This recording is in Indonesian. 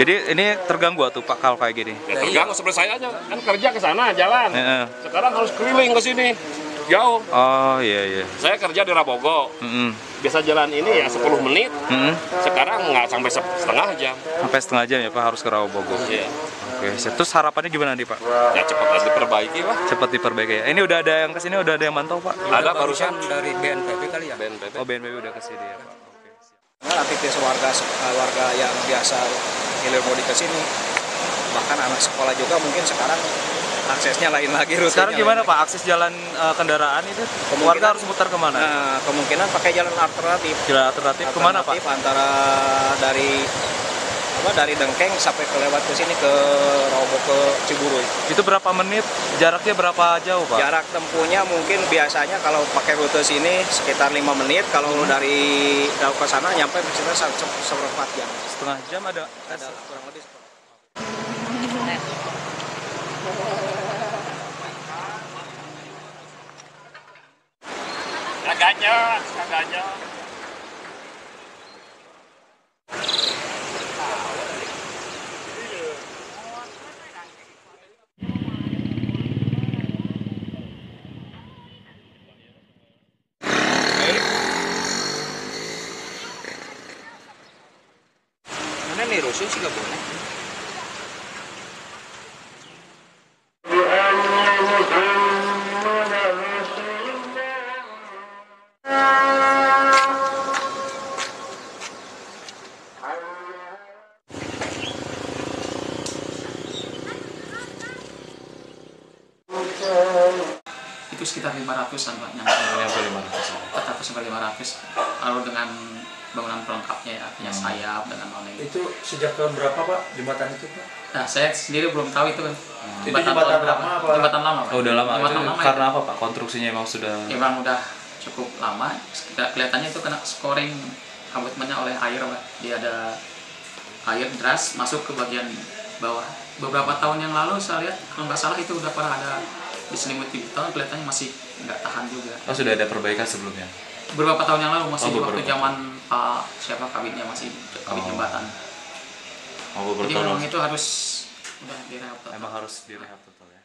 Jadi ini terganggu tuh Pak kalau kayak gini. Ya terganggu seperti saya aja kan kerja ke sana jalan. Heeh. Sekarang harus keliling ke sini. Jauh. Oh iya iya. Saya kerja di Rabogo. Mm-mm. Biasa jalan ini ya 10 menit. Mm-mm. Sekarang nggak sampai se- setengah jam. Sampai setengah jam ya Pak harus ke Rawabogo. Iya. Oke. Terus harapannya gimana nih Pak? Ya cepat diperbaiki lah. Cepat diperbaiki ya. Ini udah ada yang ke sini udah ada yang mantau Pak? Ada barusan dari BNPB kali ya. BNPB. Oh BNPB udah ke sini ya Pak. Oke. siap. Nah, aktivitas warga warga yang biasa hilir mudik ke sini bahkan anak sekolah juga mungkin sekarang aksesnya lain lagi rutenya Sekarang gimana Pak akses jalan eh, kendaraan itu? Warga harus lagi. ke mana? Nah, kemungkinan pakai jalan alternatif. Jalan alternatif ke mana Pak? Alternatif antara dari apa dari Dengkeng sampai ke lewat ke sini ke Robo ke Ciburuy. Itu berapa menit? Jaraknya berapa jauh Pak? Jarak tempuhnya mungkin biasanya kalau pakai rute sini sekitar 5 menit, kalau Hmm. dari jauh ke sana nyampe sekitar se- se- seperempat jam. Setengah jam ada. Ada kurang lebih seperti Kagaknya, sih gak boleh. itu sekitar 500-an Pak ke 500. 400 sampai 500 lalu dengan bangunan pelengkapnya ya punya sayap dengan awning Itu sejak tahun berapa Pak jembatan itu Pak? nah saya sendiri belum tahu itu kan Itu jembatan tahun berapa. lama apa? jembatan lama Pak Oh udah lama. jembatan Itu lama karena itu. apa Pak? Konstruksinya emang sudah. emang udah cukup lama kita kelihatannya itu kena scoring komitmennya oleh air Pak dia ada air deras masuk ke bagian bawah beberapa tahun yang lalu saya lihat kalau nggak salah itu udah pernah ada diselimuti beton kelihatannya masih nggak tahan juga Oh sudah ada perbaikan sebelumnya. Beberapa tahun yang lalu masih Oh, di waktu zaman Pak siapa kabinnya masih kabin Oh. jembatan. Oh Jadi memang itu harus udah direhab total. Emang harus direhab total ya.